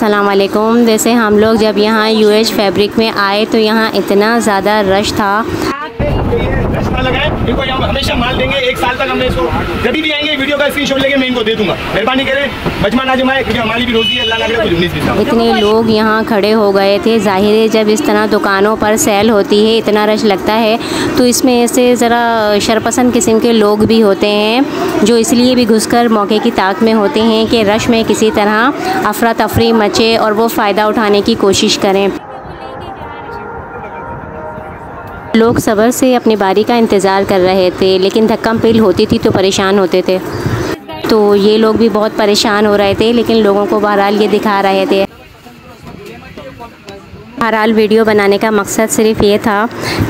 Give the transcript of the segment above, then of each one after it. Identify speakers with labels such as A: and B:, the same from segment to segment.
A: अस्सलाम जैसे हम लोग जब यहाँ यूएच फैब्रिक में आए तो यहाँ इतना ज़्यादा रश था।
B: इनको हम हमेशा माल देंगे, एक साल तक हमने इसको जब भी आएँगे वीडियो का स्क्रीनशॉट लेके मैं इनको दे दूँगा। मेहरबानी करें। ना जमाए क्योंकि हमारी भी रोजी अल्लाह
A: इतने लोग यहाँ खड़े हो गए थे। ज़ाहिर है, जब इस तरह दुकानों पर सेल होती है, इतना रश लगता है तो इसमें ऐसे ज़रा शरपसंद किस्म के लोग भी होते हैं, जो इसलिए भी घुसकर मौके की ताक में होते हैं कि रश में किसी तरह अफरा तफरी मचे और वो फ़ायदा उठाने की कोशिश करें। लोग सबर से अपनी बारी का इंतज़ार कर रहे थे, लेकिन धक्का पिल होती थी तो परेशान होते थे। तो ये लोग भी बहुत परेशान हो रहे थे, लेकिन लोगों को बहरहाल ये दिखा रहे थे। बहरहाल वीडियो बनाने का मकसद सिर्फ़ ये था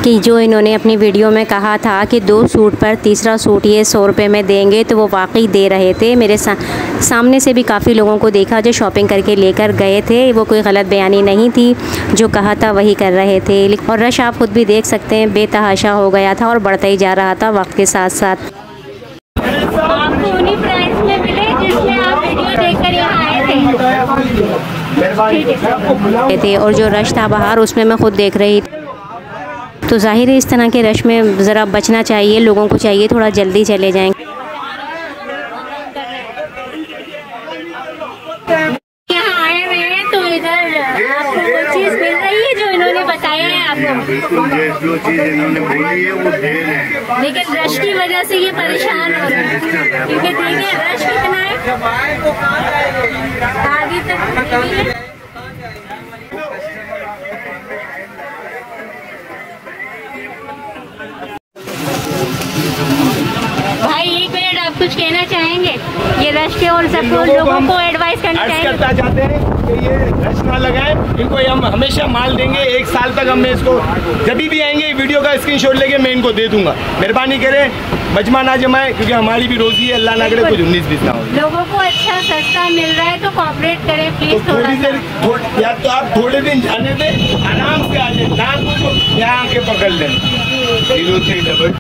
A: कि जो इन्होंने अपनी वीडियो में कहा था कि दो सूट पर तीसरा सूट ये सौ रुपये में देंगे तो वो वाकई दे रहे थे। मेरे सा, सामने से भी काफ़ी लोगों को देखा जो शॉपिंग करके लेकर गए थे। वो कोई गलत बयानी नहीं थी जो कहा था वही कर रहे थे। और रश आप खुद भी देख सकते हैं बेतहाशा हो गया था और बढ़ता ही जा रहा था वक्त के साथ साथ
C: आपको उन्हीं प्राइस में मिले जिसमें आप वीडियो देखकर यहाँ आए थे
A: थे और जो रश था बाहर उसमें मैं खुद देख रही थी। तो ज़ाहिर है इस तरह के रश में ज़रा बचना चाहिए लोगों को चाहिए थोड़ा जल्दी चले जाएँगे
C: यहाँ आए हुए हैं तो इधर आपको वो चीज़ मिल रही है जो इन्होंने बताया है
D: बिल्कुल जो चीज़ इन्होंने बोली है वो दे रहे हैं।
C: लेकिन रश की वजह से ये परेशान हो रहे हैं। क्योंकि देखिए रश कितना है। आगे तक रश के और सबको लोगों को एडवाइस करना
B: करता चाहते हैं कि ये रश ना लगाए। इनको हम हमेशा माल देंगे। एक साल तक हमने इसको जब भी आएँगे वीडियो का स्क्रीनशॉट लेके मैं इनको दे दूँगा। मेहरबानी करें मजमा ना जमाए क्योंकि हमारी भी रोजी है। अल्लाह ना करे कुछ उन्नीस बीस ना हो
C: लोगों को अच्छा सस्ता मिल रहा है तो कॉपरेट करें
B: तो
C: प्लीज़ थोड़ा
B: थोड़ी देर थो- या तो आप थोड़े दिन जाने दें आराम से आ जाए। नाक तो यहाँ आके पकड़ लें। डबल